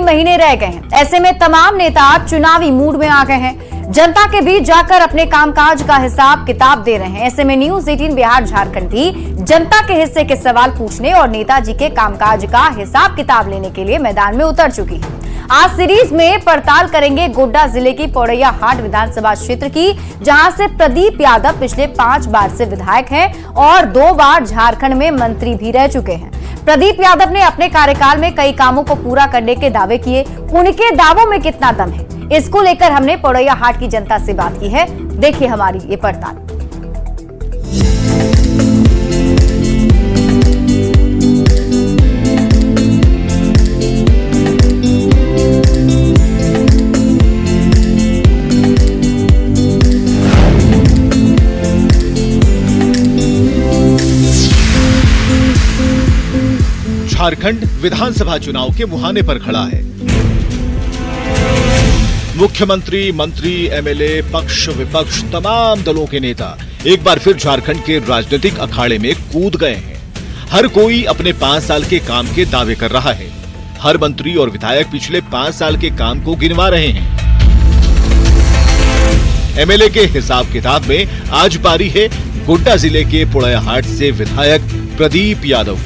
महीने रह गए हैं। ऐसे में तमाम नेता चुनावी मूड में आ गए हैं। जनता के बीच जाकर अपने कामकाज का हिसाब किताब दे रहे हैं। ऐसे में न्यूज़ 18 बिहार झारखंड भी जनता के हिस्से के सवाल पूछने और नेताजी के कामकाज का हिसाब किताब लेने के लिए मैदान में उतर चुकी है। आज सीरीज़ में पड़ताल करेंगे गोड्डा ज़िले की पौड़ैया हाट विधानसभा क्षेत्र की, जहाँ से प्रदीप यादव पिछले पाँच बार से विधायक हैं और दो बार झारखंड में मंत्री भी रह चुके हैं। प्रदीप यादव ने अपने कार्यकाल में कई कामों को पूरा करने के दावे किए। उनके दावों में कितना दम है? इसको लेकर हमने पौड़ैया हाट की जनता से बात की है। देखिए हमारी ये पड़ताल। झारखंड विधानसभा चुनाव के मुहाने पर खड़ा है। मुख्यमंत्री, मंत्री, एमएलए, पक्ष, विपक्ष, तमाम दलों के नेता एक बार फिर झारखंड के राजनीतिक अखाड़े में कूद गए हैं। हर कोई अपने पाँच साल के काम के दावे कर रहा है। हर मंत्री और विधायक पिछले पाँच साल के काम को गिनवा रहे हैं। एमएलए के हिसाब किताब में आज पारी है, गोड्डा ज़िले के पुड़ैयाहाट से विधायक प्रदीप यादव।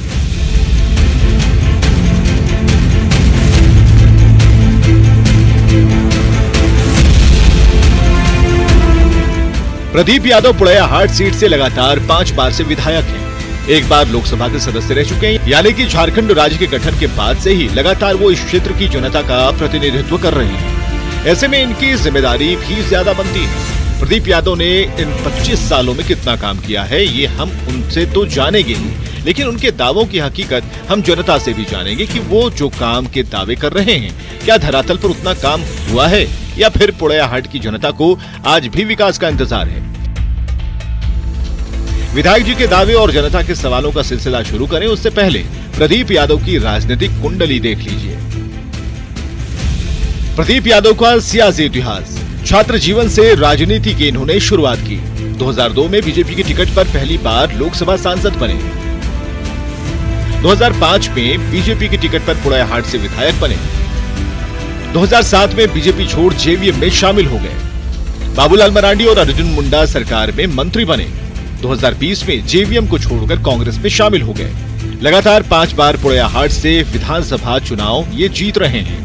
प्रदीप यादव पुड़ैया हाट सीट से लगातार पाँच बार से विधायक हैं। एक बार लोकसभा के सदस्य रह चुके हैं, यानी कि झारखंड राज्य के गठन के बाद से ही लगातार वो इस क्षेत्र की जनता का प्रतिनिधित्व कर रहे हैं। ऐसे में इनकी ज़िम्मेदारी भी ज़्यादा बनती है। प्रदीप यादव ने इन 25 सालों में कितना काम किया है, ये हम उनसे तो जानेंगे ही। लेकिन उनके दावों की हकीकत हम जनता से भी जानेंगे कि वो जो काम के दावे कर रहे हैं, क्या धरातल पर उतना काम हुआ है, या फिर पुड़ैयाहाट की जनता को आज भी विकास का इंतज़ार है। विधायक जी के दावे और जनता के सवालों का सिलसिला शुरू करें। उससे पहले प्रदीप यादव की राजनीतिक कुंडली देख लीजिए। प्रदीप यादव का सियासी इतिहास। छात्र जीवन से राजनीति की इन्होंने शुरुआत की। 2002 में बीजेपी की टिकट पर पहली बार लोकसभा सांसद बने। 2005 में बीजेपी की टिकट पर पुड़ैयाहाट से विधायक बने। 2007 में बीजेपी छोड़ जेवीएम में शामिल हो गए। बाबूलाल मरांडी और अर्जुन मुंडा सरकार में मंत्री बने। 2020 में जेवीएम को छोड़कर कांग्रेस में शामिल हो गए। लगातार पाँच बार पुड़ैयाहाट से विधानसभा चुनाव ये जीत रहे हैं।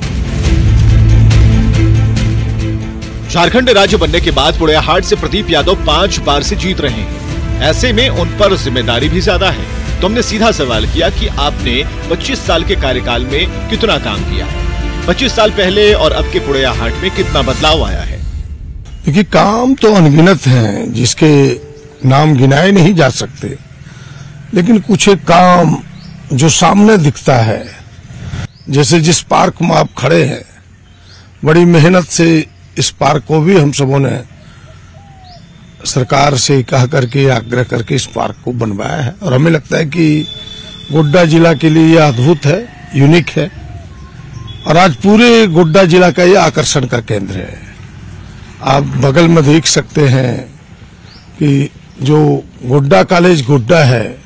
झारखंड राज्य बनने के बाद पुड़ैयाहाट से प्रदीप यादव पाँच बार से जीत रहे हैं। ऐसे में उन पर ज़िम्मेदारी भी ज़्यादा है। तो हमने सीधा सवाल किया कि आपने 25 साल के कार्यकाल में कितना काम किया। है 25 साल पहले और अब के पुड़ैयाहाट में कितना बदलाव आया है? देखिए, काम तो अनगिनत हैं, जिसके नाम गिनाए नहीं जा सकते। लेकिन कुछ एक काम जो सामने दिखता है, जैसे जिस पार्क में आप खड़े हैं, बड़ी मेहनत से इस पार्क को भी हम सबों ने सरकार से कह करके आग्रह करके इस पार्क को बनवाया है। और हमें लगता है कि गोड्डा जिला के लिए यह अद्भुत है यूनिक है। और आज पूरे गोड्डा जिला का यह आकर्षण का केंद्र है। आप बगल में देख सकते हैं कि जो गोड्डा कॉलेज गोड्डा है,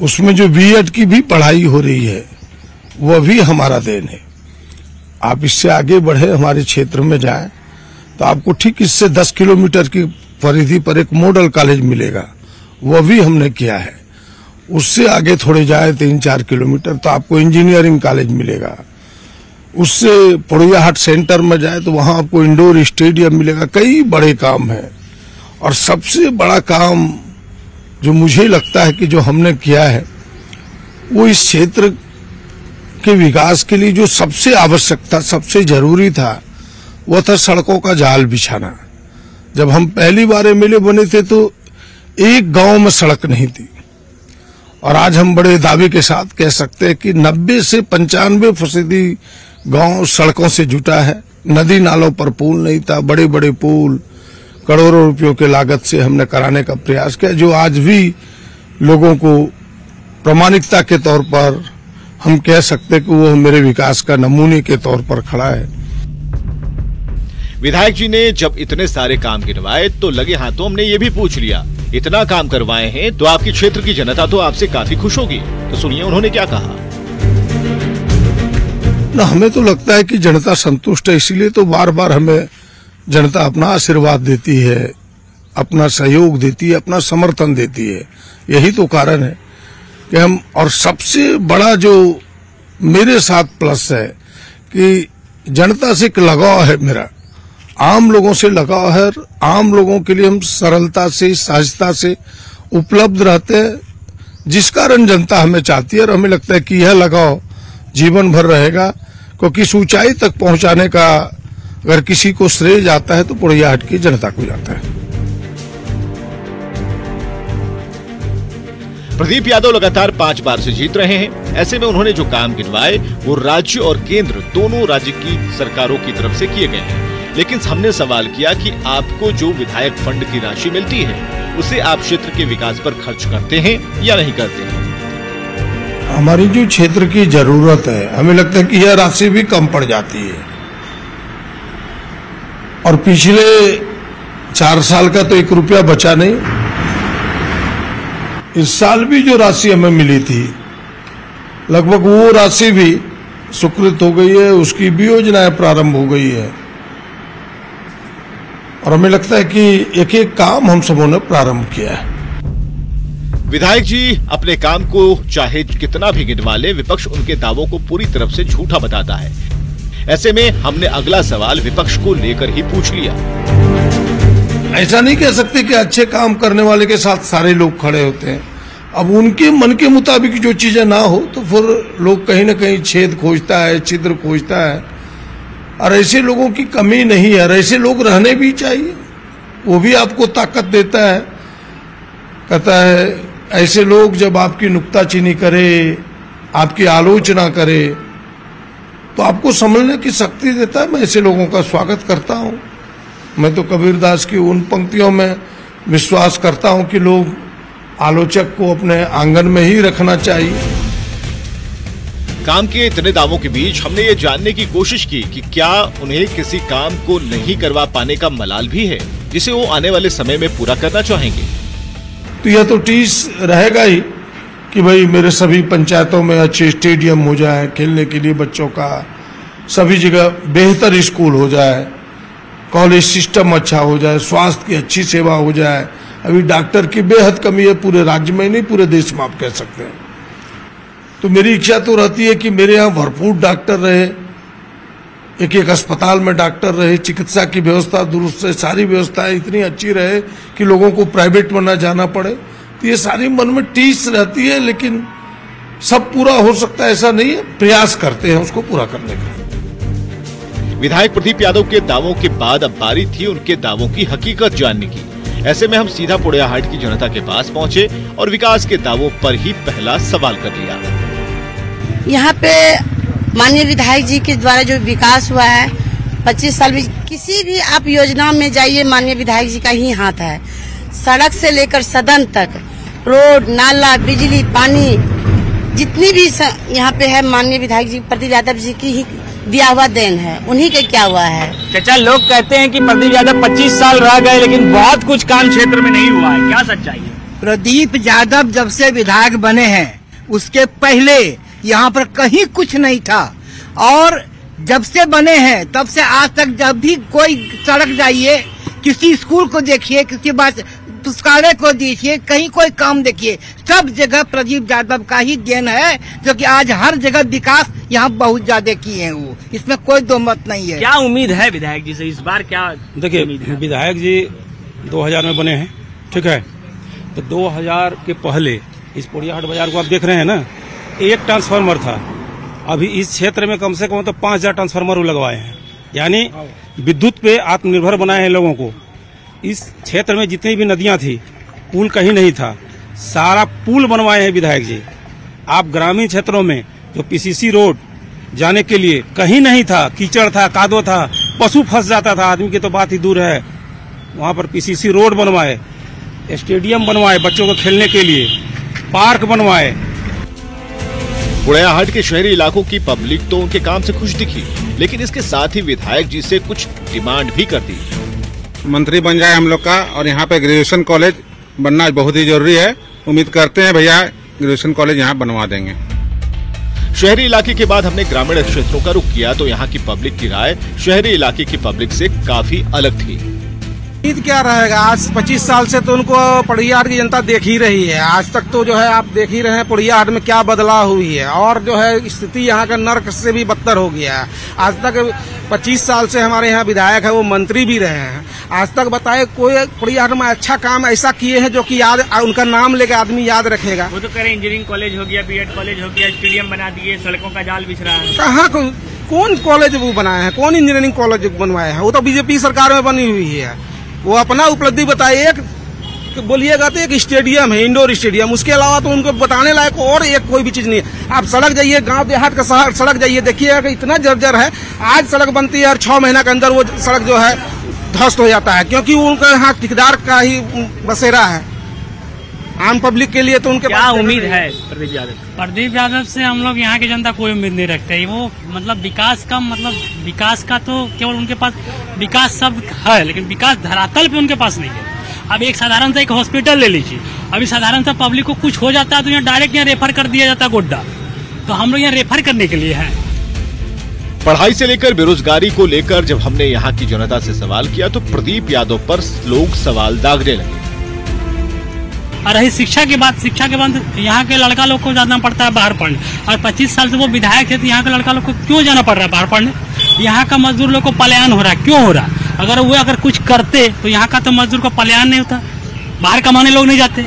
उसमें जो बीएड की भी पढ़ाई हो रही है, वह भी हमारा देन है। आप इससे आगे बढ़े, हमारे क्षेत्र में जाएँ तो आपको ठीक इससे 10 किलोमीटर की परिधि पर एक मॉडल कॉलेज मिलेगा। वह भी हमने किया है। उससे आगे थोड़े जाए तीन चार किलोमीटर तो आपको इंजीनियरिंग कॉलेज मिलेगा। उससे पुड़ियाहाट सेंटर में जाए तो वहाँ आपको इंडोर स्टेडियम मिलेगा। कई बड़े काम हैं। और सबसे बड़ा काम जो मुझे लगता है कि जो हमने किया है, वो इस क्षेत्र के विकास के लिए जो सबसे आवश्यक था, सबसे ज़रूरी था, वो था सड़कों का जाल बिछाना। जब हम पहली बार एमएलए बने थे तो एक गाँव में सड़क नहीं थी। और आज हम बड़े दावे के साथ कह सकते हैं कि 90 से पंचानवे फ़ीसदी गाँव सड़कों से जुटा है। नदी नालों पर पुल नहीं था बड़े बड़े पुल, करोड़ों रुपयों के लागत से हमने कराने का प्रयास किया, जो आज भी लोगों को प्रामाणिकता के तौर पर हम कह सकते कि वो मेरे विकास का नमूने के तौर पर खड़ा है। विधायक जी ने जब इतने सारे काम गिनवाए तो लगे हाथों हमने ये भी पूछ लिया, इतना काम करवाए हैं तो आपके क्षेत्र की जनता तो आपसे काफ़ी खुश होगी। तो सुनिए उन्होंने क्या कहा। ना, हमें तो लगता है कि जनता संतुष्ट है, इसीलिए तो बार बार हमें जनता अपना आशीर्वाद देती है, अपना सहयोग देती है, अपना समर्थन देती है। यही तो कारण है कि हम, और सबसे बड़ा जो मेरे साथ प्लस है कि जनता से एक लगाव है मेरा। आम लोगों से लगाव है आम लोगों के लिए हम सरलता से, सहजता से उपलब्ध रहते हैं, जिस कारण जनता हमें चाहती है और हमें लगता है कि यह लगाव जीवन भर रहेगा, क्योंकि इस ऊंचाई तक पहुँचाने का अगर किसी को श्रेय जाता है तो पुड़ियाहाट की जनता को जाता है। प्रदीप यादव लगातार पाँच बार से जीत रहे हैं। ऐसे में उन्होंने जो काम गिनवाए, वो राज्य और केंद्र दोनों राज्य की सरकारों की तरफ़ से किए गए हैं। लेकिन हमने सवाल किया कि आपको जो विधायक फंड की राशि मिलती है, उसे आप क्षेत्र के विकास पर खर्च करते हैं या नहीं करते हैं? हमारी जो क्षेत्र की ज़रूरत है, हमें लगता है कि यह राशि भी कम पड़ जाती है। और पिछले चार साल का तो एक रुपया बचा नहीं इस साल भी जो राशि हमें मिली थी, लगभग वो राशि भी स्वीकृत हो गई है, उसकी भी योजनाएँ प्रारंभ हो गई है। और हमें लगता है कि एक एक काम हम सबों ने प्रारंभ किया है। विधायक जी, अपने काम को चाहे कितना भी गिनवा ले, विपक्ष उनके दावों को पूरी तरफ़ से झूठा बताता है। ऐसे में हमने अगला सवाल विपक्ष को लेकर ही पूछ लिया। ऐसा नहीं कह सकते कि अच्छे काम करने वाले के साथ सारे लोग खड़े होते हैं। अब उनके मन के मुताबिक जो चीज़ें ना हो तो फिर लोग कहीं ना कहीं छेद खोजता है, छिद्र खोजता है। और ऐसे लोगों की कमी नहीं है ऐसे लोग रहने भी चाहिए। वो भी आपको ताकत देता है। कहता है, ऐसे लोग जब आपकी नुक्ताचीनी करे, आपकी आलोचना करे तो आपको समझने की शक्ति देता है। मैं ऐसे लोगों का स्वागत करता हूँ। मैं तो कबीरदास की उन पंक्तियों में विश्वास करता हूँ कि लोग आलोचक को अपने आँगन में ही रखना चाहिए। काम के इतने दावों के बीच हमने ये जानने की कोशिश की कि क्या उन्हें किसी काम को नहीं करवा पाने का मलाल भी है जिसे वो आने वाले समय में पूरा करना चाहेंगे। तो यह तो टीस रहेगा ही कि भाई मेरे सभी पंचायतों में अच्छे स्टेडियम हो जाए खेलने के लिए बच्चों का सभी जगह बेहतर स्कूल हो जाए। कॉलेज सिस्टम अच्छा हो जाए, स्वास्थ्य की अच्छी सेवा हो जाए। अभी डॉक्टर की बेहद कमी है, पूरे राज्य में नहीं, पूरे देश में आप कह सकते हैं। तो मेरी इच्छा तो रहती है कि मेरे यहाँ भरपूर डॉक्टर रहे एक एक अस्पताल में डॉक्टर रहे, चिकित्सा की व्यवस्था दुरुस्त रहे, सारी व्यवस्थाएँ इतनी अच्छी रहे कि लोगों को प्राइवेट में न जाना पड़े। तो ये सारी मन में टीस रहती है, लेकिन सब पूरा हो सकता है, ऐसा नहीं है, प्रयास करते हैं उसको पूरा करने का। विधायक प्रदीप यादव के दावों के बाद अब बारी थी उनके दावों की हकीकत जानने की। ऐसे में हम सीधा पुड़ियाहाट की जनता के पास पहुँचे और विकास के दावों पर ही पहला सवाल कर लिया। यहाँ पे माननीय विधायक जी के द्वारा जो विकास हुआ है 25 साल में किसी भी आप योजना में जाइए, माननीय विधायक जी का ही हाथ है। सड़क से लेकर सदन तक, रोड, नाला, बिजली, पानी, जितनी भी यहाँ पे है, माननीय विधायक जी, प्रदीप यादव जी की ही दिया हुआ देन है। उन्हीं के क्या हुआ है? चाचा लोग कहते हैं कि प्रदीप यादव 25 साल रह गए लेकिन बहुत कुछ काम क्षेत्र में नहीं हुआ है। क्या सच्चाई है? प्रदीप यादव जब से विधायक बने हैं उसके पहले यहाँ पर कहीं कुछ नहीं था। और जब से बने हैं तब से आज तक जब भी कोई सड़क जाइए किसी स्कूल को देखिए किसी बात पुस्तकालय को देखिए कहीं कोई काम देखिए। सब जगह प्रदीप यादव का ही देन है जो कि आज हर जगह विकास यहाँ बहुत ज़्यादा किए हैं वो। इसमें कोई दो मत नहीं है। क्या उम्मीद है विधायक जी से? इस बार क्या देखिए विधायक जी 2000 में बने हैं ठीक है? तो 2000 के पहले इस पोड़ियाहाट बाज़ार को आप देख रहे हैं ना एक ट्रांसफार्मर था। अभी इस क्षेत्र में कम से कम तो पाँच हज़ार ट्रांसफार्मर लगवाए हैं। यानी विद्युत पे आत्मनिर्भर बनाए हैं लोगों को। इस क्षेत्र में जितनी भी नदियाँ थी, पुल कहीं नहीं था। सारा पुल बनवाए हैं विधायक जी। आप ग्रामीण क्षेत्रों में जो पीसीसी रोड जाने के लिए कहीं नहीं था, कीचड़ था, कादो था, पशु फंस जाता था, आदमी की तो बात ही दूर है। वहाँ पर पीसीसी रोड बनवाए, स्टेडियम बनवाए, बच्चों को खेलने के लिए पार्क बनवाए। पुड़ियाहाट के शहरी इलाकों की पब्लिक तो उनके काम से खुश दिखी, लेकिन इसके साथ ही विधायक जी से कुछ डिमांड भी कर दी। मंत्री बन जाए हम लोग का और यहाँ पे ग्रेजुएशन कॉलेज बनना बहुत ही ज़रूरी है। उम्मीद करते हैं भैया ग्रेजुएशन कॉलेज यहाँ बनवा देंगे। शहरी इलाके के बाद हमने ग्रामीण क्षेत्रों का रुख किया तो यहाँ की पब्लिक की राय शहरी इलाके की पब्लिक से काफ़ी अलग थी। उम्मीद क्या रहेगा? आज 25 साल से तो उनको पड़ियाहाट की जनता देख ही रही है। आज तक तो जो है आप देख ही रहे हैं पड़ियाहाट में क्या बदलाव हुई है। और जो है स्थिति यहाँ का नर्क से भी बदतर हो गया है। आज तक 25 साल से हमारे यहाँ विधायक है वो मंत्री भी रहे हैं। आज तक बताए कोई पड़ियाहाट में अच्छा काम ऐसा किए हैं जो कि याद उनका नाम लेके आदमी याद रखेगा। वो तो कह रहे इंजीनियरिंग कॉलेज हो गया बीएड कॉलेज हो गया स्टेडियम बना दिए सड़कों का जाल बिछ रहा है। कहाँ कौन कॉलेज वो बनाए हैं? कौन इंजीनियरिंग कॉलेज बनवाए हैं? वो तो बीजेपी सरकार में बनी हुई है। वो अपना उपलब्धि बताए, एक बोलिएगा तो एक स्टेडियम है, इंडोर स्टेडियम। उसके अलावा तो उनको बताने लायक और एक कोई भी चीज़ नहीं है। आप सड़क जाइए, गाँव देहात का शहर, सड़क जाइए देखिएगा कि इतना जर्जर है। आज सड़क बनती है और छह महीना के अंदर वो सड़क जो है ध्वस्त हो जाता है, क्योंकि उनका यहाँ ठेकेदार का ही बसेरा है। आम पब्लिक के लिए तो उनके क्या पास उम्मीद है प्रदीप यादव प्रदीप यादव से हम लोग यहाँ की जनता कोई उम्मीद नहीं रखते वो मतलब विकास का मतलब विकास का तो केवल उनके पास विकास सब है लेकिन विकास धरातल पे उनके पास नहीं है। अब एक साधारण सा एक हॉस्पिटल ले लीजिए। अभी साधारण सा पब्लिक को कुछ हो जाता है तो यहाँ डायरेक्ट यहाँ रेफर कर दिया जाता है गोड्डा। तो हम लोग यहाँ रेफर करने के लिए है। पढ़ाई से लेकर बेरोजगारी को लेकर जब हमने यहाँ की जनता से सवाल किया तो प्रदीप यादव पर लोग सवाल दागने लगे। और रही शिक्षा की बात, शिक्षा के बाद यहाँ के लड़का लोग को जाना पड़ता है बाहर पढ़ने और 25 साल से वो विधायक है तो यहाँ के लड़का लोग को क्यों जाना पड़ रहा है बाहर पढ़ने यहाँ का मजदूर लोग को पलायन हो रहा है, क्यों हो रहा है? अगर वो अगर कुछ करते तो यहाँ का तो मजदूर को पलायन नहीं होता। बाहर कमाने लोग नहीं जाते।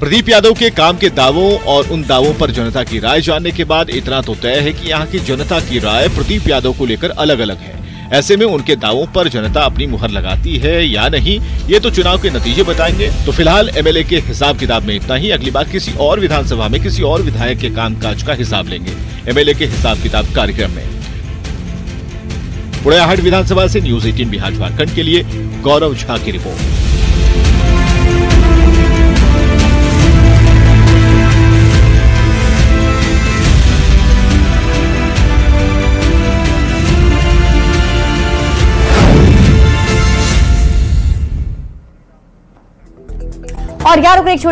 प्रदीप यादव के काम के दावों और उन दावों पर जनता की राय जानने के बाद इतना तो तय है कि यहाँ की जनता की राय प्रदीप यादव को लेकर अलग अलग है। ऐसे में उनके दावों पर जनता अपनी मुहर लगाती है या नहीं, ये तो चुनाव के नतीजे बताएँगे। तो फ़िलहाल एमएलए के हिसाब किताब में इतना ही। अगली बार किसी और विधानसभा में किसी और विधायक के कामकाज का हिसाब लेंगे एमएलए के हिसाब किताब कार्यक्रम में। बुढ़ाहाट विधानसभा से न्यूज़ 18 बिहार झारखंड के लिए गौरव झा की रिपोर्ट। और यार एक छोटे